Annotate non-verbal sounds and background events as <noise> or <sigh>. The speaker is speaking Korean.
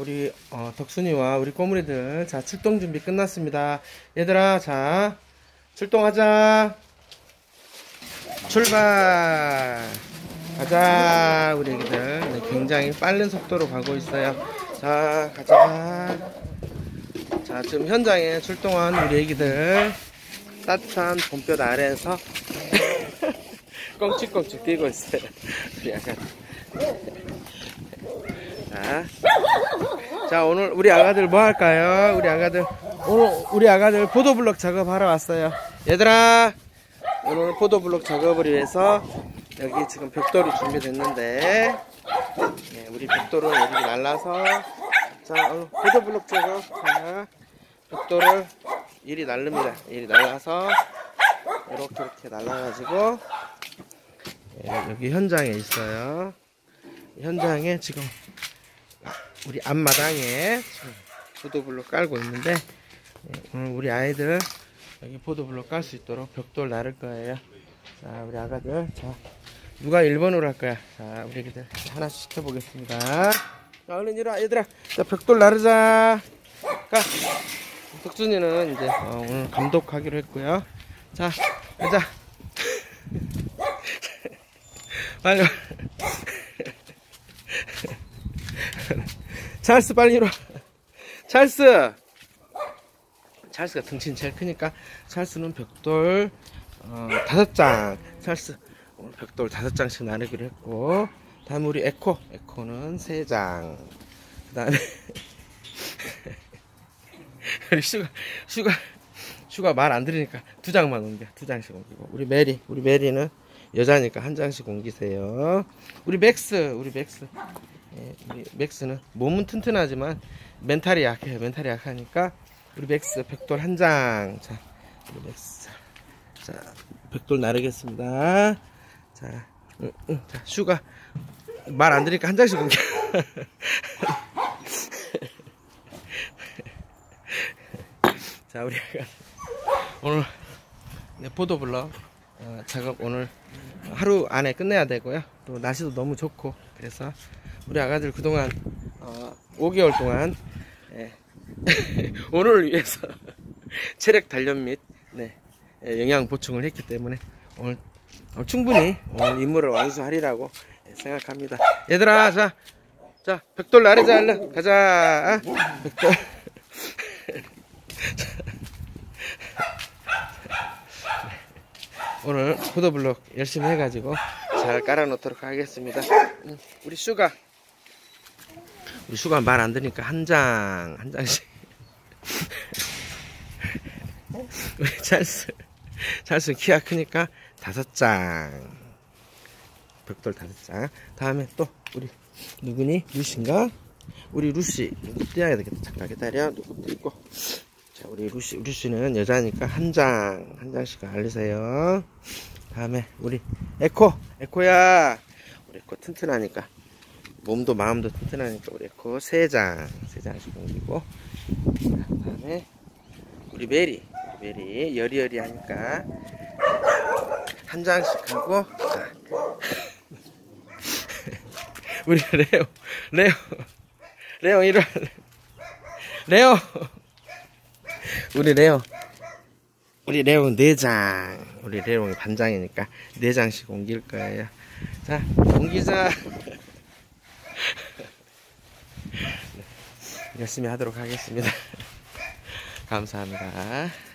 우리 어, 덕순이와 우리 꼬물이들 자 출동 준비 끝났습니다. 얘들아 자 출동하자. 출발. 가자 우리 애기들 네, 굉장히 빠른 속도로 가고 있어요. 자 가자. 자 지금 현장에 출동한 우리 애기들 따뜻한 봄볕 아래에서 <laughs> 껑치껑치 뛰고 있어요. 약간 자. 자 오늘 우리 아가들 뭐 할까요? 우리 아가들 오늘 우리 아가들 포도블럭 작업하러 왔어요. 얘들아 오늘 포도블럭 작업을 위해서 여기 지금 벽돌이 준비됐는데 네, 우리 벽돌을 여기 날라서 자 오늘 포도블럭 작업 자 벽돌을 이리 날릅니다. 이리 날라서 이렇게 이렇게 날라가지고 네, 여기 현장에 있어요. 현장에 지금 우리 앞마당에 포도블록 깔고 있는데 예, 오늘 우리 아이들 여기 포도블록 깔 수 있도록 벽돌 나를 거예요. 자 우리 아가들 자 누가 1번으로 할 거야? 자 우리 애기들 하나씩 시켜보겠습니다. 자 얼른 일어나 얘들아 자 벽돌 나르자 가 덕준이는 이제 어, 오늘 감독하기로 했고요. 자 가자 <laughs> 빨리 와. <laughs> 찰스 빨리 일어나 <laughs> 찰스! 찰스가 등치는 제일 크니까 찰스는 벽돌 어, 다섯 장. 찰스 오늘 벽돌 다섯 장씩 나누기로 했고 다음 우리 에코. 에코는 세 장 그 다음에 <laughs> 우리 슈가 슈가 슈가 말 안 들으니까 두 장만 옮겨. 두 장씩 옮기고. 우리 메리 우리 메리는 여자니까 한 장씩 옮기세요. 우리 맥스 우리 맥스. 예, 우리 맥스는 몸은 튼튼하지만 멘탈이 약해요. 멘탈이 약하니까 우리 맥스 벽돌 한 장. 자, 우리 맥스. 자, 벽돌 나르겠습니다. 자, 응, 응. 자, 슈가 말 안 들으니까 한 장씩 옮겨. <laughs> 자, 우리 오늘 네, 보도블럭 어, 작업 오늘 하루 안에 끝내야 되고요. 또 날씨도 너무 좋고 그래서 우리 아가들 그동안 어, 5개월 동안 예, <laughs> 오늘을 위해서 <laughs> 체력 단련 및 네, 예, 영양 보충을 했기 때문에 오늘 어, 충분히 오늘 임무를 완수하리라고 예, 생각합니다. 얘들아 자, 자 벽돌 나르자 얼른 가자 아, 벽돌 <laughs> 오늘 보도블록 열심히 해가지고 잘 깔아 놓도록 하겠습니다. 음, 우리 슈가 우리 슈가 말 안 들으니까 한 장, 한 장씩. 우리 찰스, 찰스 키가 크니까 다섯 장. 벽돌 다섯 장. 다음에 또, 우리, 누구니? 루시인가? 우리 루시. 눈곱 떼어야 되겠다. 잠깐 기다려. 눈곱 떼고. 자, 우리 루시, 루시는 여자니까 한 장, 한 장씩 나르세요. 다음에, 우리 에코. 에코야. 우리 에코 튼튼하니까. 몸도 마음도 튼튼하니까 에코 3장 3장씩 옮기고 그 다음에 우리 메리 우리 메리 여리여리 하니까 한 장씩 하고 자. <laughs> 우리 레오 레오 레오 일어 레오. 우리 레오. 우리 레오 4장. 우리 레오이 반장이니까 4장씩 옮길 거예요. 자 옮기자 열심히 하도록 하겠습니다. <laughs> 감사합니다.